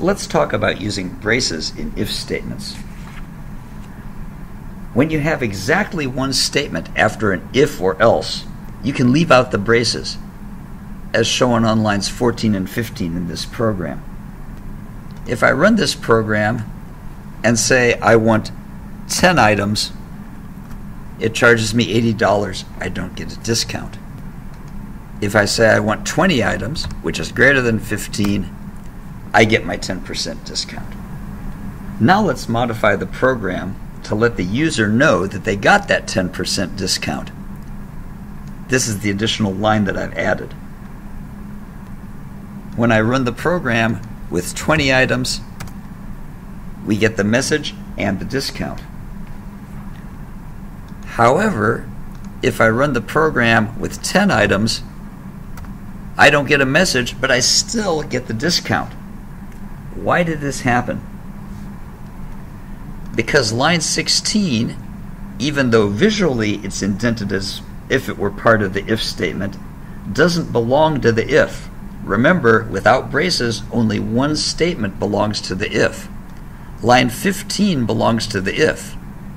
Let's talk about using braces in if statements. When you have exactly one statement after an if or else, you can leave out the braces, as shown on lines 14 and 15 in this program. If I run this program and say I want 10 items, it charges me $80. I don't get a discount. If I say I want 20 items, which is greater than 15, I get my 10% discount. Now let's modify the program to let the user know that they got that 10% discount. This is the additional line that I've added. When I run the program with 20 items, we get the message and the discount. However, if I run the program with 10 items, I don't get a message, but I still get the discount. Why did this happen? Because line 16, even though visually it's indented as if it were part of the if statement, doesn't belong to the if. Remember, without braces, only one statement belongs to the if. Line 15 belongs to the if.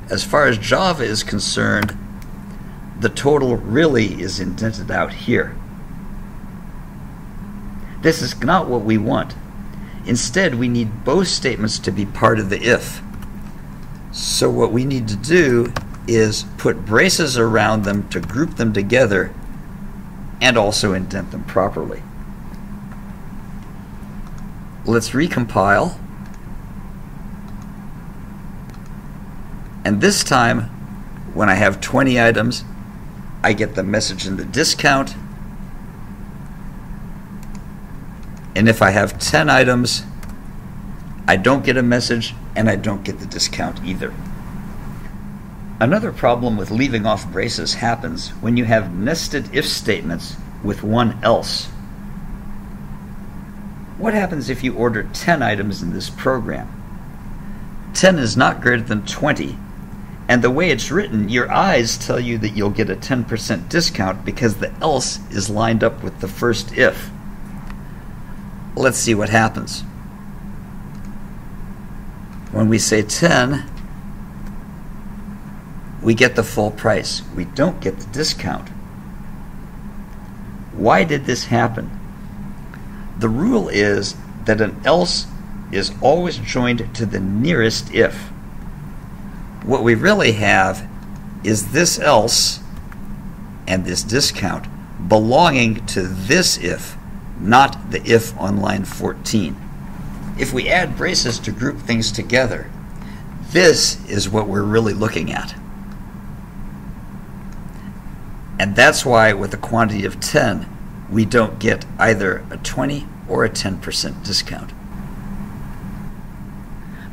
As far as Java is concerned, the total really is indented out here. This is not what we want. Instead, we need both statements to be part of the if. So what we need to do is put braces around them to group them together and also indent them properly. Let's recompile. And this time, when I have 20 items, I get the message in the discount And if I have 10 items, I don't get a message and I don't get the discount either. Another problem with leaving off braces happens when you have nested if statements with one else. What happens if you order 10 items in this program? 10 is not greater than 20, and the way it's written, your eyes tell you that you'll get a 10% discount because the else is lined up with the first if. Let's see what happens. When we say 10, we get the full price. We don't get the discount. Why did this happen? The rule is that an else is always joined to the nearest if. What we really have is this else and this discount belonging to this if not the if on line 14. If we add braces to group things together, this is what we're really looking at. And that's why with a quantity of 10, we don't get either a 20 or a 10% discount.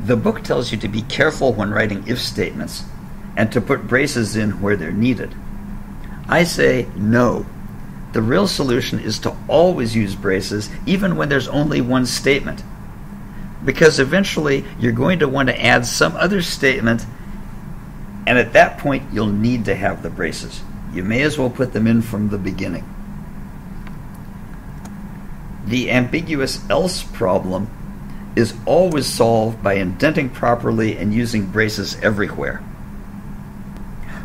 The book tells you to be careful when writing if statements and to put braces in where they're needed. I say no the real solution is to always use braces, even when there's only one statement. Because eventually you're going to want to add some other statement, and at that point you'll need to have the braces. You may as well put them in from the beginning. The ambiguous else problem is always solved by indenting properly and using braces everywhere.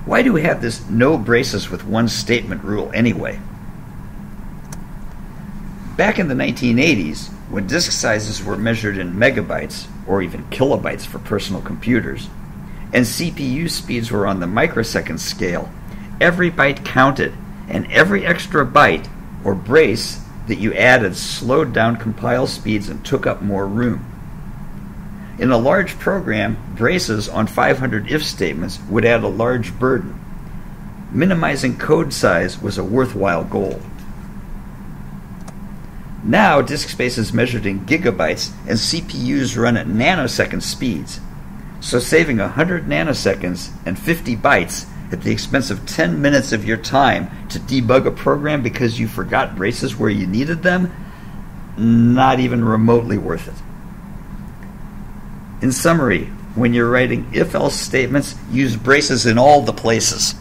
Why do we have this no braces with one statement rule anyway? Back in the 1980s, when disk sizes were measured in megabytes, or even kilobytes for personal computers, and CPU speeds were on the microsecond scale, every byte counted, and every extra byte, or brace, that you added slowed down compile speeds and took up more room. In a large program, braces on 500 if statements would add a large burden. Minimizing code size was a worthwhile goal. Now, disk space is measured in gigabytes, and CPUs run at nanosecond speeds. So, saving 100 nanoseconds and 50 bytes at the expense of 10 minutes of your time to debug a program because you forgot braces where you needed them, not even remotely worth it. In summary, when you're writing if else statements, use braces in all the places.